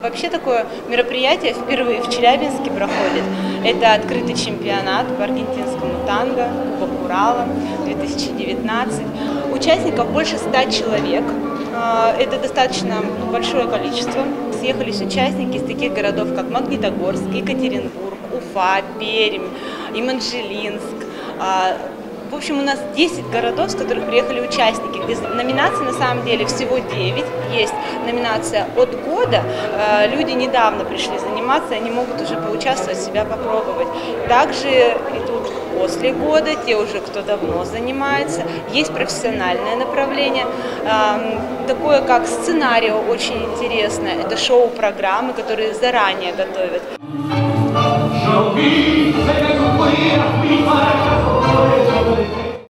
Вообще такое мероприятие впервые в Челябинске проходит. Это открытый чемпионат по аргентинскому танго Кубок Урала 2019. Участников больше ста человек. А, Это достаточно большое количество. Съехались участники из таких городов, как Магнитогорск, Екатеринбург, Уфа, Пермь, Иманжелинск, а, в общем, у нас 10 городов, с которых приехали участники. Номинаций на самом деле всего 9. Есть номинация от года. Э, Люди недавно пришли заниматься, они могут уже поучаствовать, себя попробовать. Также идут после года, те уже, кто давно занимается. Есть профессиональное направление, эм, такое как сценарио, очень интересное. Это шоу-программы, которые заранее готовят.